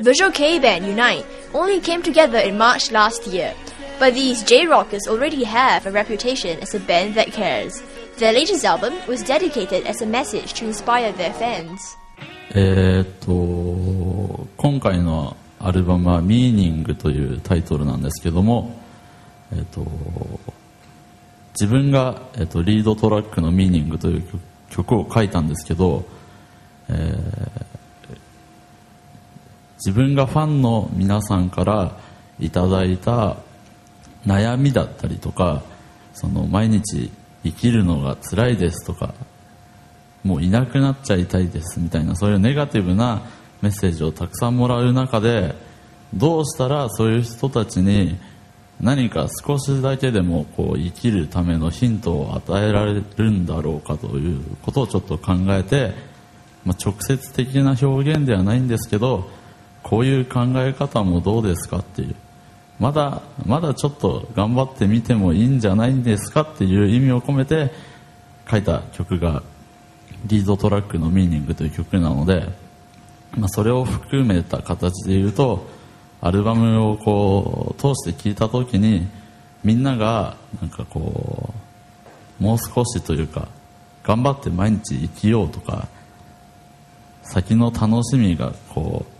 Visual K band Unite only came together in March last year, but these J-Rockers already have a reputation as a band that cares. Their latest album was dedicated as a message to inspire their fans. えっと今回のアルバムは「ミーニング」というタイトルなんですけども、えっと自分が、えっとリードトラックの「ミーニング」という曲曲を書いたんですけど、えー自分がファンの皆さんからいただいた悩みだったりとかその毎日生きるのが辛いですとかもういなくなっちゃいたいですみたいなそういうネガティブなメッセージをたくさんもらう中でどうしたらそういう人たちに何か少しだけでもこう生きるためのヒントを与えられるんだろうかということをちょっと考えて、まあ、直接的な表現ではないんですけどこういう考え方もどうですかっていう。まだまだちょっと頑張ってみてもいいんじゃないんですかっていう意味を込めて書いた曲がリードトラックの「ミーニング」という曲なので、まあ、それを含めた形で言うとアルバムをこう通して聴いた時にみんながなんかこうもう少しというか頑張って毎日生きようとか先の楽しみがこう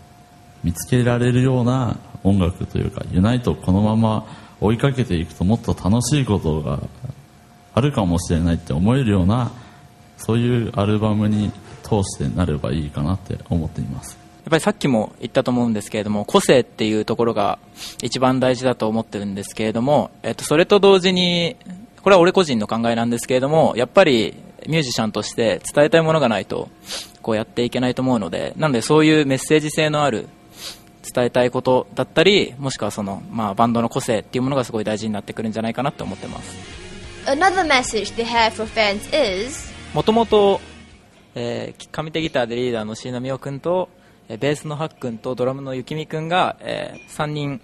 見つけられるような音楽というかユナイトこのまま追いかけていくともっと楽しいことがあるかもしれないって思えるようなそういうアルバムに通してなればいいかなって思っています。やっぱりさっきも言ったと思うんですけれども個性っていうところが一番大事だと思ってるんですけれども、えっと、それと同時にこれは俺個人の考えなんですけれどもやっぱりミュージシャンとして伝えたいものがないとこうやっていけないと思うのでなのでそういうメッセージ性のある伝えたいことだったりもしくはその、まあ、バンドの個性っていうものがすごい大事になってくるんじゃないかなって思ってます。Another message they have for fans is もともと、えー上手ギターでリーダーの椎名美桜君と、えーベースのハッ君とドラムのゆきみ君が、え3人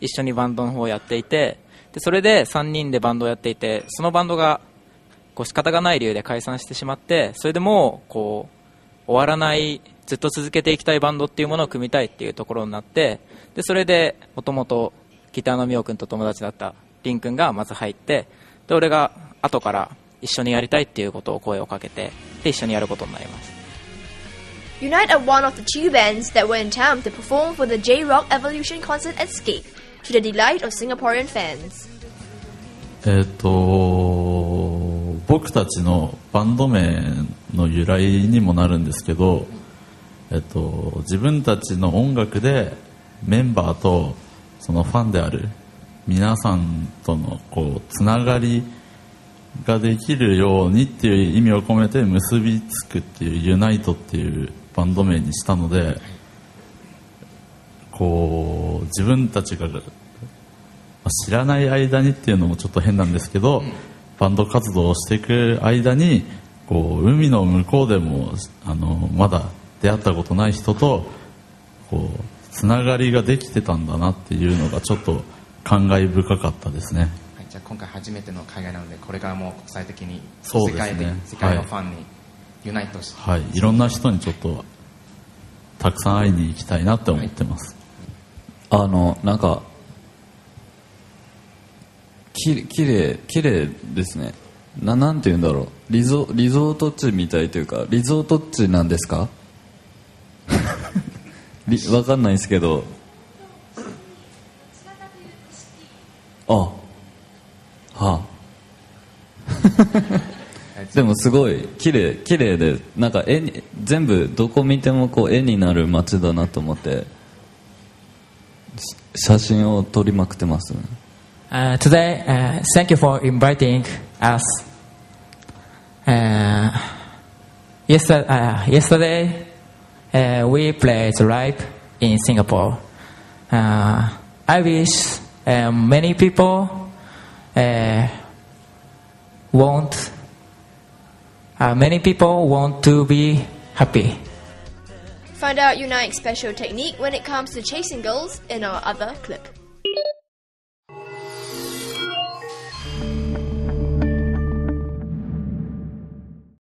一緒にバンドの方をやっていてでそれで3人でバンドをやっていてそのバンドがこう仕方がない理由で解散してしまってそれでもうこう終わらないずっと続けていきたいバンドっていうものを組みたいっていうところになってでそれでもともとギターのみお君と友達だったりん君がまず入ってで俺が後から一緒にやりたいっていうことを声をかけてで一緒にやることになります Unite are one of the two bands that were in town to perform for the J-Rock Evolution concert at Escape, to the delight of Singaporean fans. えっ、と僕たちのバンド名の由来にもなるんですけど、えっと自分たちの音楽でメンバーとそのファンである皆さんとのこうつながりができるようにっていう意味を込めて結びつくっていうユナイトっていうバンド名にしたのでこう自分たちが知らない間にっていうのもちょっと変なんですけど、バンド活動をしていく間にこう海の向こうでもあのまだ出会ったことない人とこうつながりができてたんだなっていうのがちょっと感慨深かったですね。はい、じゃあ今回初めての海外なのでこれからも国際的にそうですね世界で世界のファンにユナイトして、はい、いろんな人にちょっとたくさん会いに行きたいなって思ってます。あのなんかききれいきれいですね。ななんて言うんだろう。リゾリゾート地みたいというかリゾート地なんですか？わかんないですけど。あはあ。でもすごい綺麗綺麗でなんか絵に全部どこ見てもこう絵になる街だなと思って写真を撮りまくってます、Uh, today, uh, thank you for inviting us. Uh, yesterday, uh, yesterday uh, we played live in Singapore. Uh, I wish many people want many people want to be happy. Find out Unite's special technique when it comes to chasing goals in our other clip.